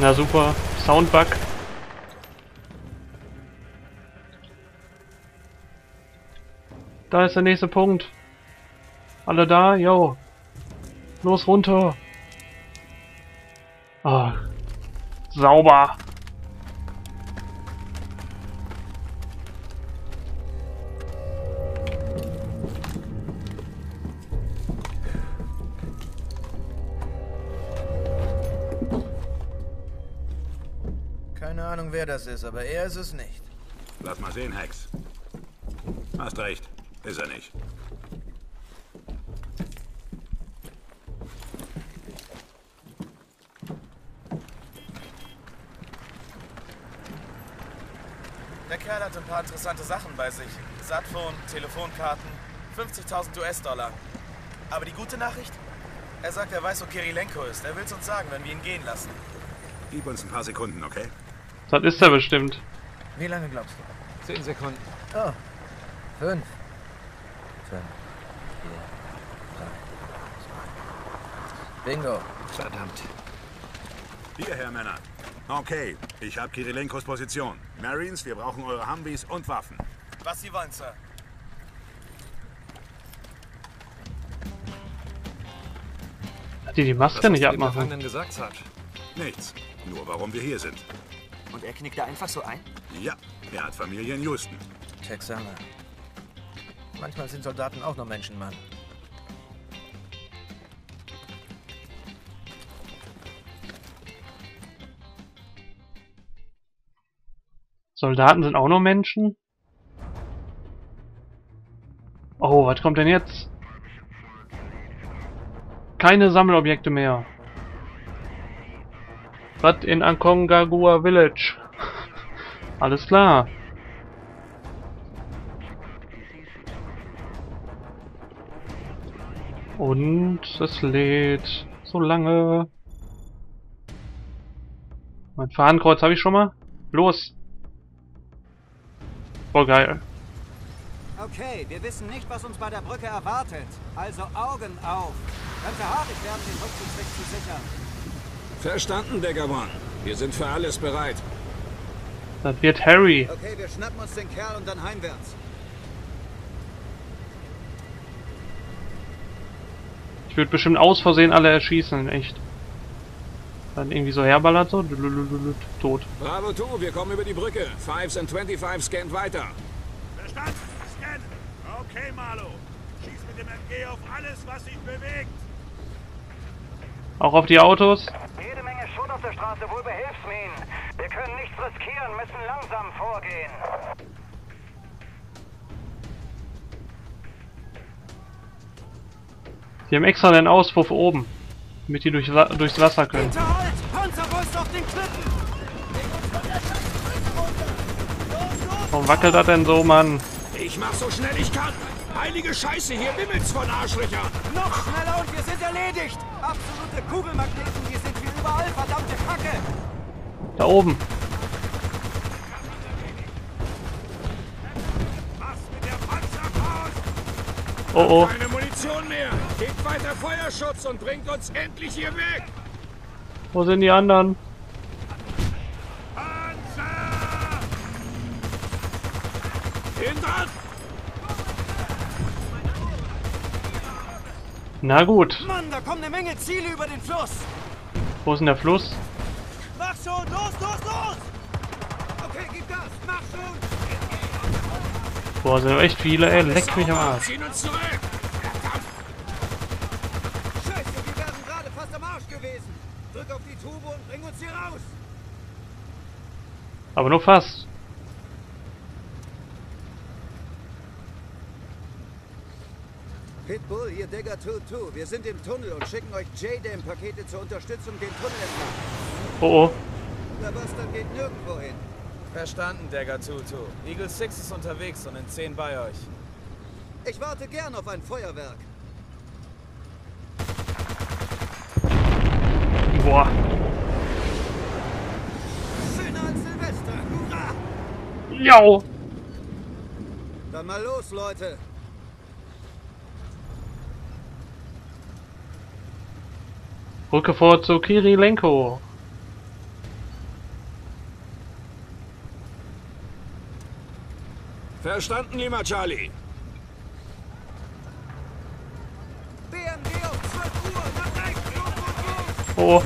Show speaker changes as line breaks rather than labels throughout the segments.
Na super, Soundbug. Da ist der nächste Punkt. Alle da? Yo. Los runter. Ah. Sauber.
Keine Ahnung, wer das ist, aber er ist es nicht.
Lass mal sehen, Hex. Hast recht. Ist er nicht.
Der Kerl hat ein paar interessante Sachen bei sich. Satphone, Telefonkarten, 50.000 US-Dollar. Aber die gute Nachricht? Er sagt, er weiß, wo Kirilenko ist. Er will es uns sagen, wenn wir ihn gehen lassen.
Gib uns ein paar Sekunden, okay?
Das ist er bestimmt.
Wie lange glaubst du?
Zehn Sekunden.
Oh. Fünf. Fünf. Vier. Drei. Zwei. Bingo.
Verdammt.
Hierher, Männer. Okay, ich habe Kirilenkos Position. Marines, wir brauchen eure Humvees und Waffen.
Was Sie wollen, Sir.
Hat die die
Was
Maske
du
nicht abmachen?
Gesagt, Sarge?
Nichts. Nur warum wir hier sind.
Und er knickt da einfach so ein?
Ja, er hat Familie in Houston.
Texaner. Manchmal sind Soldaten auch nur Menschen, Mann.
Soldaten sind auch nur Menschen? Oh, was kommt denn jetzt? Keine Sammelobjekte mehr. Was in Aconcagua Village? Alles klar. Und es lädt so lange. Mein Fahnenkreuz habe ich schon mal. Los. Voll geil.
Okay, wir wissen nicht, was uns bei der Brücke erwartet. Also Augen auf. Könnte haarig werden, den Rückzugsweg zu sichern.
Verstanden, Daggerborn. Wir sind für alles bereit.
Das wird Harry.
Okay, wir schnappen uns den Kerl und dann heimwärts.
Ich würde bestimmt aus Versehen alle erschießen, echt. Dann irgendwie so herballert so. Tot.
Bravo 2, wir kommen über die Brücke. Fives and 25 scannt weiter.
Verstanden? Scan. Okay, Marlo. Schieß mit dem MG auf alles, was sich bewegt.
Auch auf die Autos.
Auf der Straße, wohl Behilfsminen. Wir können nichts riskieren, müssen langsam vorgehen.
Die haben extra den Auspuff oben. Damit die durch, durchs Wasser können.
Hinterhalt! Panzerbrust auf den Klippen!
Warum wackelt das denn so, Mann?
Ich mach so schnell ich kann. Heilige Scheiße, hier wimmelt's von Arschlöcher.
Noch schneller und wir sind erledigt! Absolute Kugelmagneten,
Da oben. Oh oh.
Keine Munition mehr. Gebt weiter Feuerschutz und bringt uns endlich hier weg.
Wo sind die anderen?
Panzer!
Hindert!
Na gut.
Mann, da kommen eine Menge Ziele über den Fluss!
Wo ist denn der Fluss?
Schon, los, los, los! Okay, gib Gas, mach schon!
Boah, sind echt viele, ey. Leck mich am Arsch.
Ziehen uns zurück.
Scheiße, wir wären gerade fast am Arsch gewesen! Drück auf die Tube und bring uns hier raus!
Aber nur fast.
Pitbull, hier Dagger 2-2. Wir sind im Tunnel und schicken euch J-Dam-Pakete zur Unterstützung den Tunnel entlang.
Oh oh.
Der Bastard geht nirgendwo hin.
Verstanden, Dagger Tutu. Eagle 6 ist unterwegs und in 10 bei euch.
Ich warte gern auf ein Feuerwerk.
Boah.
Schöner als Silvester. Hurra!
Jau.
Dann mal los, Leute.
Rücke vor zu Kirilenko.
Verstanden, Lima Charlie.
BMG 12 Uhr, nach rechts, go, go, go!
Oh.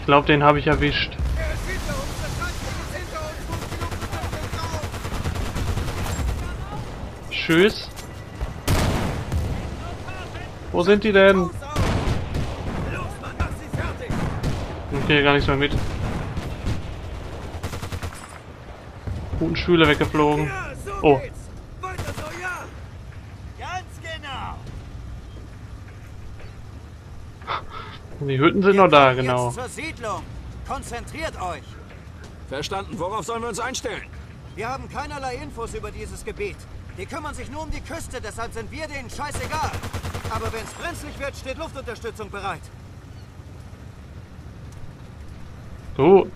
Ich glaube, den habe ich erwischt.
Er
Tschüss. Wo sind die denn?
Los, Mann, mach sie fertig!
Ich kriege gar nichts mehr mit. Guten Schüler weggeflogen. Oh.
genau!
Die Hütten sind noch da, genau.
zur Siedlung! Konzentriert euch!
Verstanden. Worauf sollen wir uns einstellen?
Wir haben keinerlei Infos über dieses Gebiet. Die kümmern sich nur um die Küste, deshalb sind wir denen scheißegal. Aber wenn es brenzlig wird, steht Luftunterstützung bereit.
Gut.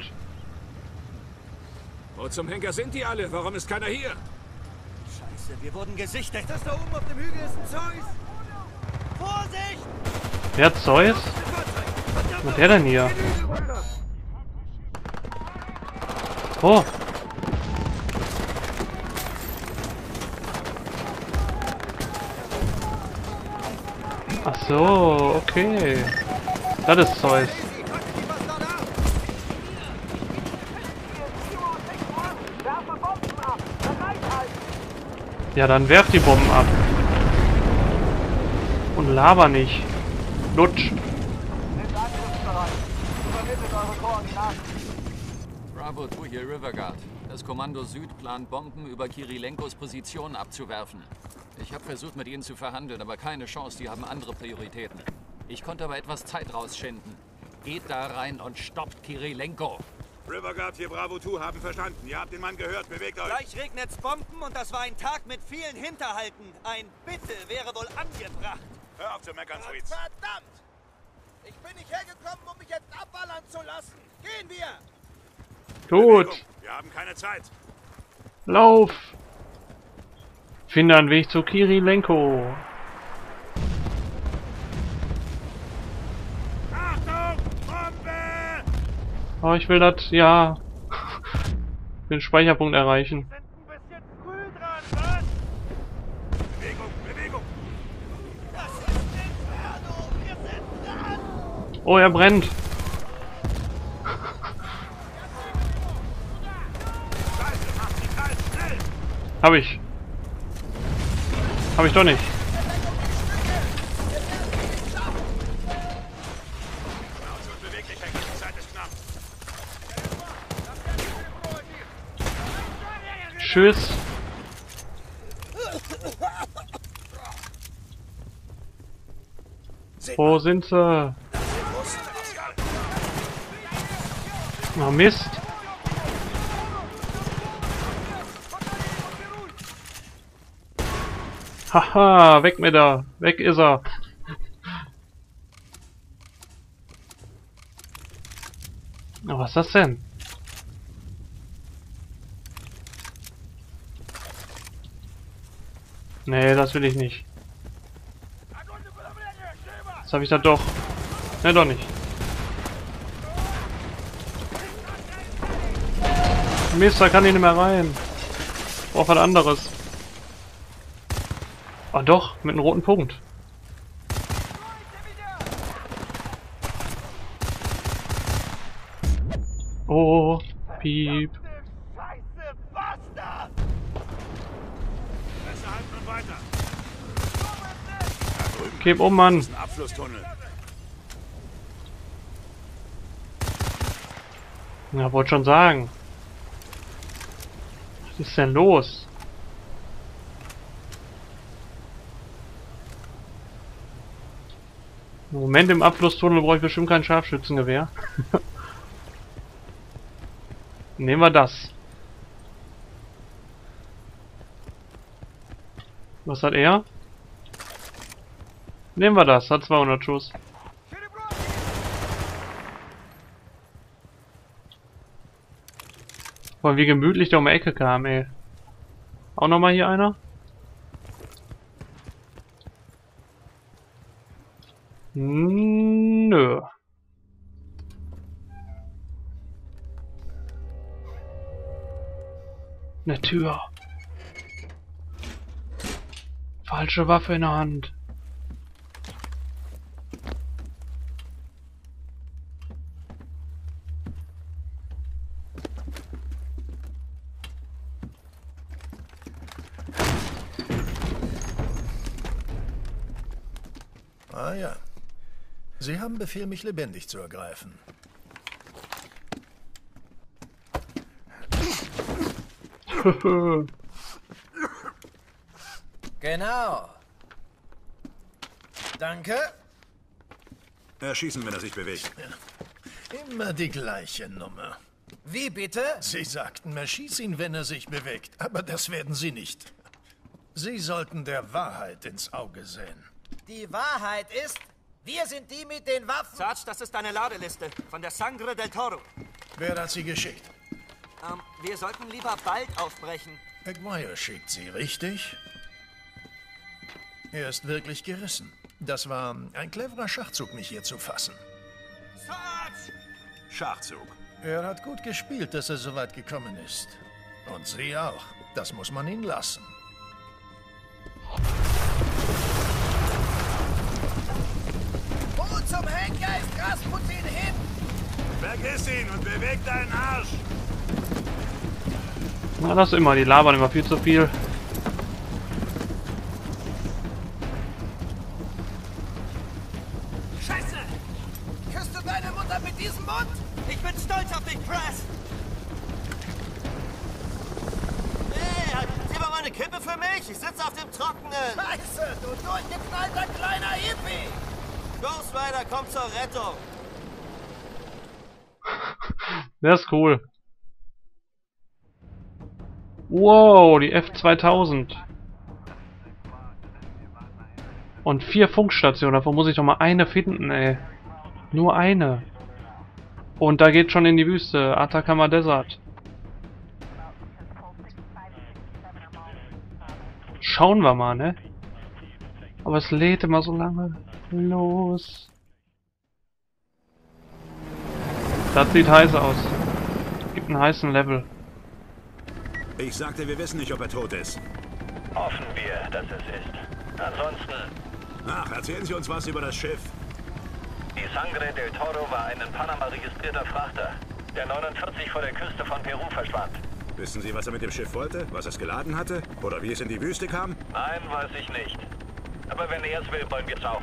Wo zum Henker sind die alle? Warum ist keiner hier?
Scheiße, wir wurden gesichtet. Das da oben auf dem Hügel ist ein Zeus. Vorsicht!
Wer Zeus? Was macht der denn hier? Oh. Ach so, okay. Das ist Zeus.
Easy, packen die Bastarde ab!
Werfe Bomben ab! Bereit halten!
Ja, dann werf die Bomben ab. Und laber nicht. Lutsch.
Bravo 2 hier Riverguard. Das Kommando Süd plant Bomben über Kirilenkos Position abzuwerfen. Ich habe versucht, mit ihnen zu verhandeln, aber keine Chance, die haben andere Prioritäten. Ich konnte aber etwas Zeit rausschinden. Geht da rein und stoppt Kirilenko.
Riverguard hier Bravo 2 haben verstanden. Ihr habt den Mann gehört. Bewegt euch.
Gleich regnet's Bomben und das war ein Tag mit vielen Hinterhalten. Ein Bitte wäre wohl angebracht.
Hör auf zu meckern, Fritz.
Verdammt! Ich bin nicht hergekommen, um mich jetzt abballern zu lassen. Gehen wir!
Gut.
Bewegung. Wir haben keine Zeit.
Lauf. Finde einen Weg zu Kirilenko. Oh, ich will das, ja. Den Speicherpunkt erreichen. Oh, er brennt. Hab ich. Hab ich doch nicht. Tschüss. Wo sind sie? Na Mist. Haha, weg mit er. Weg ist er. Na, was ist das denn? Nee, das will ich nicht. Das habe ich da doch. Ne, doch nicht. Mist, da kann ich nicht mehr rein. Brauch was anderes. Ah doch, mit einem roten Punkt. Oh, piep. Gib um, Mann. Ja, wollte schon sagen. Was ist denn los? Im Moment im Abflusstunnel brauche ich bestimmt kein Scharfschützengewehr. Nehmen wir das. Was hat er? Nehmen wir das, hat 200 Schuss. Boah, wie gemütlich der um die Ecke kam, ey. Auch nochmal hier einer? Nö. Eine Tür. Falsche Waffe in der Hand.
Ah ja. Sie haben Befehl, mich lebendig zu ergreifen.
Genau. Danke.
Erschießen, wenn er sich bewegt.
Immer die gleiche Nummer.
Wie bitte?
Sie sagten mir, schieß ihn, wenn er sich bewegt. Aber das werden Sie nicht. Sie sollten der Wahrheit ins Auge sehen.
Die Wahrheit ist, wir sind die mit den Waffen.
Sarge, das ist deine Ladeliste von der Sangre del Toro.
Wer hat Sie geschickt?
Ähm, wir sollten lieber bald aufbrechen.
McGuire schickt Sie, richtig? Er ist wirklich gerissen. Das war ein cleverer Schachzug, mich hier zu fassen.
Sarge!
Schachzug.
Er hat gut gespielt, dass er so weit gekommen ist. Und Sie auch. Das muss man ihn lassen.
Zum Henker ist Rasputin hin?
Vergiss ihn und beweg deinen Arsch.
Na, das immer. Die labern immer viel zu viel.
Scheiße! Küsst du deine Mutter mit diesem Mund?
Ich bin stolz auf dich, Press! Hey, hier mal eine Kippe für mich. Ich sitze auf dem Trockenen.
Scheiße, du durchgeknallter kleiner Hippie!
Ghost Rider, komm zur Rettung.
Der ist cool. Wow, die F2000. Und vier Funkstationen. Davon muss ich doch mal eine finden, ey. Nur eine. Und da geht schon in die Wüste. Atacama Desert. Schauen wir mal, ne? Aber es lädt immer so lange. Los. Das sieht heiß aus. Gibt einen heißen Level.
Ich sagte, wir wissen nicht, ob er tot ist.
Hoffen wir, dass es ist. Ansonsten,
Ach, erzählen Sie uns was über das Schiff.
die Sangre del Toro war ein in Panama registrierter Frachter, der 49 vor der Küste von Peru verschwand.
Wissen Sie, was er mit dem Schiff wollte? Was es geladen hatte? Oder wie es in die Wüste kam?
Nein, weiß ich nicht. Aber wenn er es will, wollen wir es auch.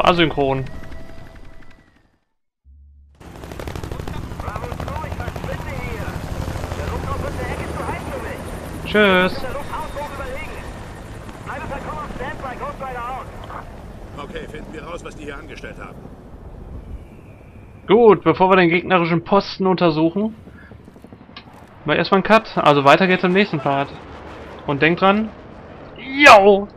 Rider out.
Okay, finden wir raus, was die hier angestellt haben.
Gut, bevor wir den gegnerischen Posten untersuchen, mal erstmal einen Cut. Also weiter geht's im nächsten Part. Und denkt dran, yo!